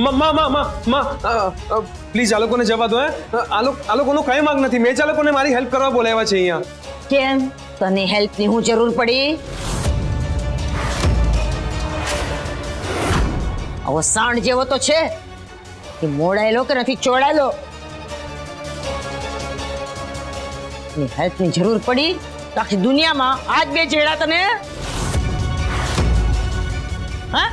માં માં માં માં માં પ્લીઝ આ લોકોને જવા દો હે આ લોકો આ લોકોનો કઈ માંગ નથી મેં જ આ લોકોને મારી હેલ્પ કરવા બોલાવ્યા છે અહીંયા કેમ તને હેલ્પની હું જરૂર પડી આવો સાણ જેવો તો છે કે મોડાયેલો કે નથી ચોડાયેલો ની હેલ્પની જરૂર પડી તો આખી દુનિયામાં આજ બે જેડા તને હા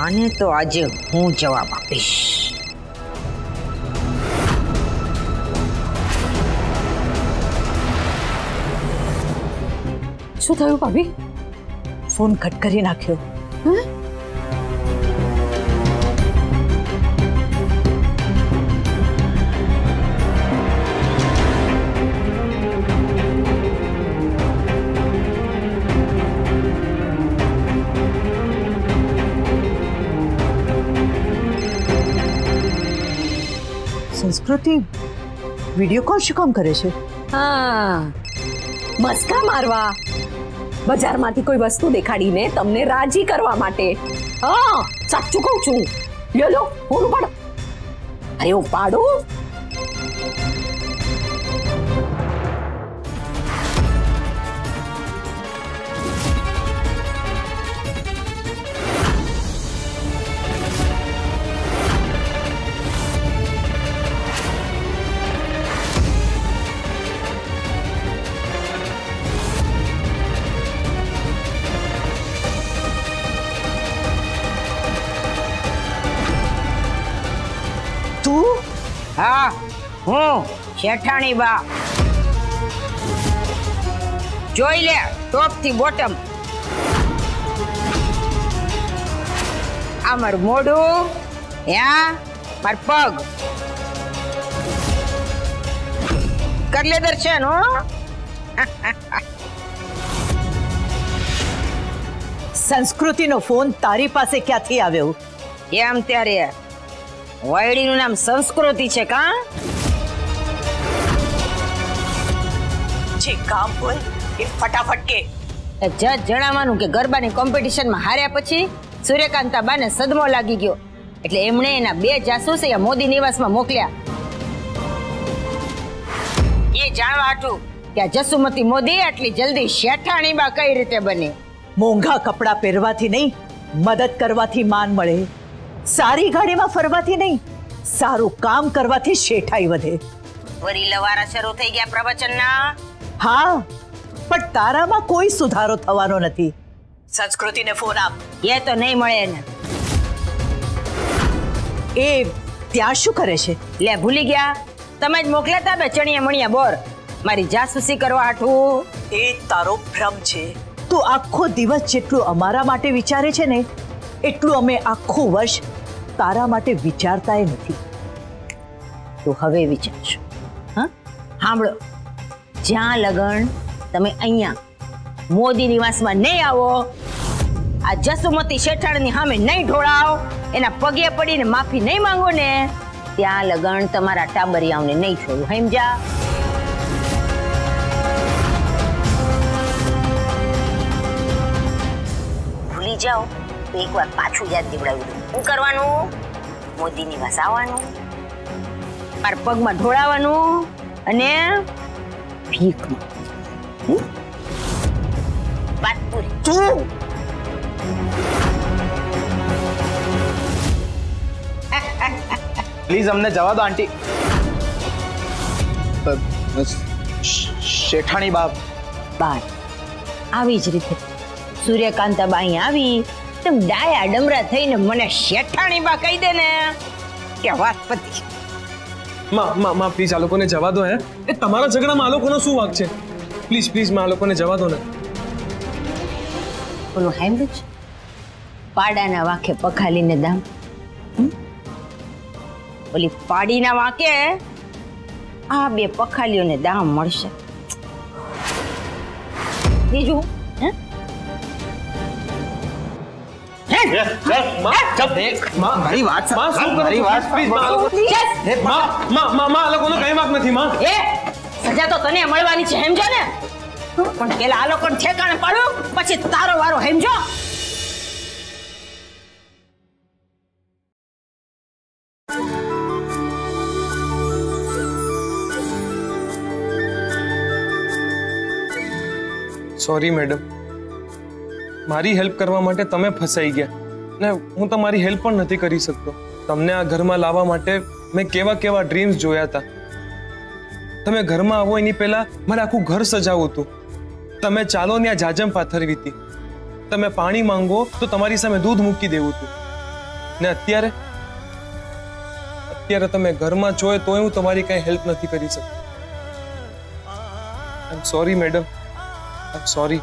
આને તો આજે હું જવાબ આપીશ શું થયું ભાભી ફોન કટ કરી નાખ્યો સંસ્કૃતિ વિડીયો કોલ શું કામ કરે છે હા મસ્કા મારવા બજારમાંથી કોઈ વસ્તુ દેખાડીને તમને રાજી કરવા માટે હા સાચું કહું છું લ્યો લો ફોન ઉપાડો અરે ઉપાડો હા હું શેઠાણી બા જોઈ લે ટોપ થી બોટમ આ મારું મોઢું યા માર પગ કર લે દર્શન હો સંસ્કૃતિનો ફોન તારી પાસે ક્યાંથી આવ્યો એમ ત્યારે વાયડીનું નામ સંસ્કૃતિ છે કા જે કામ હોય એ ફટાફટ કે એ જજ જણાવવાનું કે ગરબાની કોમ્પિટિશનમાં હાર્યા પછી સૂર્યકાંતા બાને સદમો લાગી ગયો એટલે એમણે એના બે જાસૂસ અહીંયા મોદી નિવાસમાં મોકલ્યા એ જાણવા હાટું કે આ જસુમતી મોદી આટલી જલ્દી શેઠાણી બા કઈ રીતે બની મોંઘા કપડાં પહેરવાથી નહીં મદદ કરવાથી માન મળે સારી ગાડીમાં ફરવાથી નહીં સારું કામ કરવાથી શેઠાઈ વધે વરી લવારા શરૂ થઈ ગયા પ્રવચનના હા પણ તારામાં કોઈ સુધારો થવાનો નથી સંસ્કૃતિને ફોન આપ એ તો નહીં મળે એને એ ત્યાં શું કરે છે લે ભૂલી ગયા તમે જ મોકલ્યા હતા બે ચણિયા મણિયા બોર મારી જાસૂસી કરવા હાટું એ તારો ભ્રમ છે તું આખો દિવસ જેટલું અમારા માટે વિચારે છે ને એટલું અમે આખું વર્ષ તારા માટે વિચારતાય નથી તો હવે વિચારશો હા સાંભળો જ્યાં લગન તમે અહીંયા મોદી નિવાસમાં નહીં આવો આ જસુમતી શેઠાણની સામે નહીં ઢોળાવ એના પગે પડીને માફી નહીં માંગો ને ત્યાં લગન તમારા ટાબરિયાઓને નહીં છોડું સમજા ભૂલી જાઓ તો એકવાર પાછું યાદ દેવડાવી દઉં શું કરવાનું મોદી નિવાસ આવવાનું માર પગમાં ઢોળાવાનું અને ભીખ માંગવાની. હમ? વાત પૂરી તું પ્લીઝ અમને જવા દો આંટી શેઠાણી બાપ બાર આવી જ રીતે સૂર્યકાંતા બાઈ આવી તેમ ડાયા ડમરા થઈને મને શેઠાણી બા કહી દે ને કે વાત પતી માં માં માં પ્લીઝ આ લોકોને જવા દો હે એ તમારા ઝઘડામાં આ લોકોનો શું વાંક છે પ્લીઝ પ્લીઝ માં આ લોકોને જવા દો ને ઓલું સાંભળ્યું છે પાડાના વાંકે પખાલીને દામ હમ? ઓલી પાડીના વાંકે આ બે પખાલીઓને દામ મળશે બીજું નથી માં એ સજા તો તને મળવાની છે સમજો ને પણ પેલા આ લોકોને ઠેકાણે પાડું પછી તારો વારો સમજો સોરી મેડમ મારી હેલ્પ કરવા માટે તમે ફસાઈ ગયા ને હું તમારી હેલ્પ પણ નથી કરી શકતો તમને આ ઘરમાં લાવવા માટે મેં કેવા કેવા ડ્રીમ્સ જોયા હતા તમે ઘરમાં આવો એની પહેલા મારે આખું ઘર સજાવું હતું તમે ચાલો ને આ જાજમ પાથરવી હતી તમે પાણી માંગો તો તમારી સામે દૂધ મૂકી દેવું હતું ને અત્યારે અત્યારે તમે ઘરમાં છો તોય હું તમારી કઈ હેલ્પ નથી કરી શકતો I am sorry madam I am sorry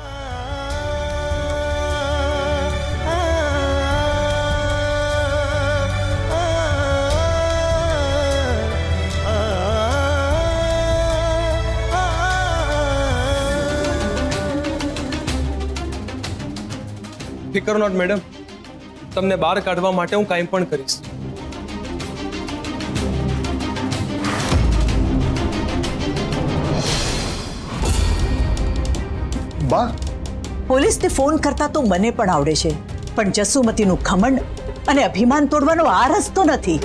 ફિકર not madam તમને બહાર કાઢવા માટે હું કાંઈ પણ કરીશ બા પોલીસને ફોન કરતા તો મને પણ આવડે છે પણ જસુમતીનું ખમંડ અને અભિમાન તોડવાનો આ રસ્તો નથી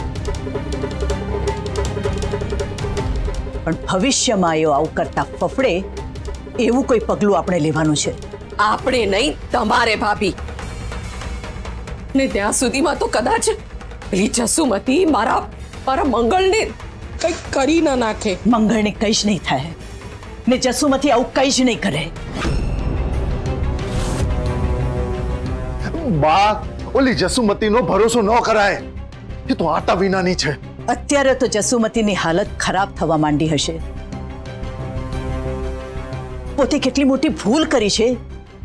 પણ ભવિષ્યમાં એઓ આવું કરતા ફફડે એવું કોઈ પગલું આપણે લેવાનું છે આપણે નહીં તમારે ભાભી ને ત્યાં સુધીમાં તો કદાચ પેલી જસુમતી મારા મારા મંગળને કંઈક કરી ન નાખે મંગળને કઈ જ નહીં થાય ને જસુમતી આવું કઈ જ નહીં કરે બા ઓલી જસુમતીનો ભરોસો ન કરાય એ તો આટા વિનાની છે અત્યારે તો જસુમતીની હાલત ખરાબ થવા માંડી હશે પોતે કેટલી મોટી ભૂલ કરી છે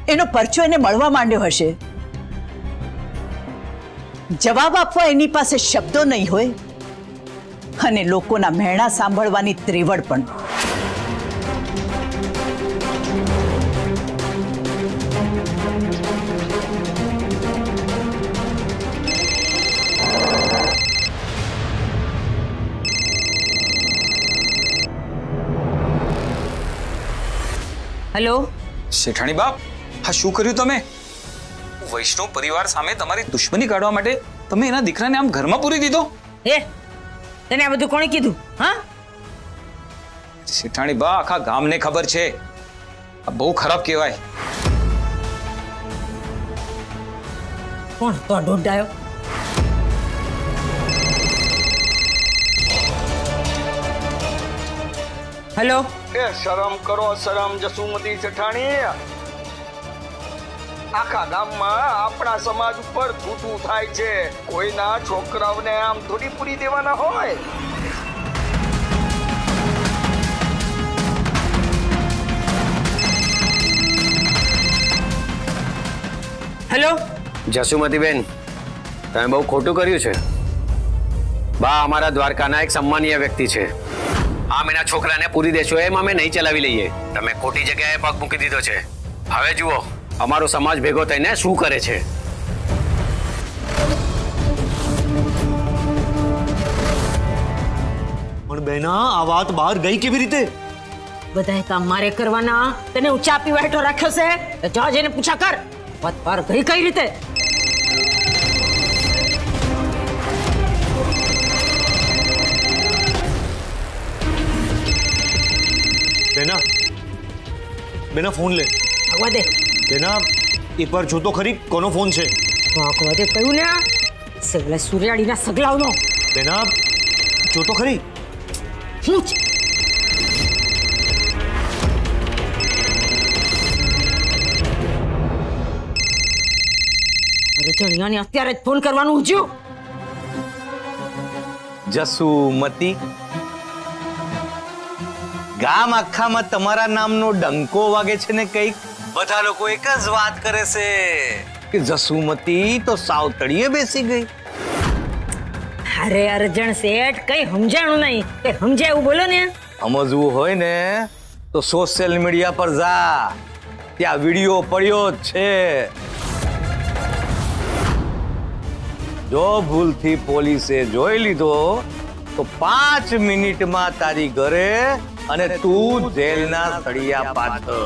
એનો પરચો એને મળવા માંડ્યો હશે જવાબ આપવા એની પાસે શબ્દો નહીં હોય અને લોકોના મહેણા સાંભળવાની ત્રેવડ પણ હેલો શેઠાણી બાપ હા શું કર્યું તમે વૈષ્ણવ પરિવાર સામે તમારી દુશ્મની કાઢવા માટે તમે એના દીકરાને આમ ઘરમાં પૂરી દીધો એ તને આ બધું કોણે કીધું હા શેઠાણી બા આખા ગામને ખબર છે આ બહુ ખરાબ કહેવાય કોણ કોણ ઢૂંઢાયો હેલો એ શરમ કરો શરમ જસુમતી જેઠાણી આખા ગામમાં આપણા સમાજ ઉપર થૂથું થાય છે. કોઈના છોકરાઓને આમ થોડી પૂરી દેવાના હોય. હેલો જસુમતીબેન તમે બહુ ખોટું કર્યું છે. બા અમારા દ્વારકાના એક સન્માનીય વ્યક્તિ છે. આમ એના છોકરાને પૂરી દેશો એમ અમે નહીં ચલાવી લઈએ. તમે ખોટી જગ્યાએ પગ મૂકી દીધો છે. હવે જુઓ. અમારો સમાજ ભેગો થઈને શું કરે છે પણ બેના આ વાત બહાર ગઈ કેવી રીતે બધાય કામ મારે કરવાના તને ઊંચા આપી બેઠો રાખ્યો છે તો જા જઈને પૂછા કર વાત પાર ગઈ કઈ રીતે બેના બેના ફોન લે ભગવા દે બેના એક વાર જો તો ખરી કોનો ફોન છે ભગવા દે કહ્યું ને સગલા સૂર્યાડીના સગલાવનો બેના જો તો ખરી હું જ અરે જણિયાને અત્યારે જ ફોન કરવાનું ઉજ્યું જસુમતી ગામ આખામાં તમારા નામનો ડંકો વાગે છે ને કઈક બધા લોકો એક જ વાત કરે છે કે જસુમતી તો સાવતળીએ બેસી ગઈ અરે અર્જણ શેઠ કઈ સમજાણું નહીં કઈ સમજાય એવું બોલો ને સમજવું હોય ને તો સોશિયલ મીડિયા પર જા ત્યાં વિડીયો પડ્યો જ છે જો ભૂલથી પોલીસે જોઈ લીધો તો પાંચ મિનિટમાં તારી ઘરે અને તું જેલના સળિયા પાછળ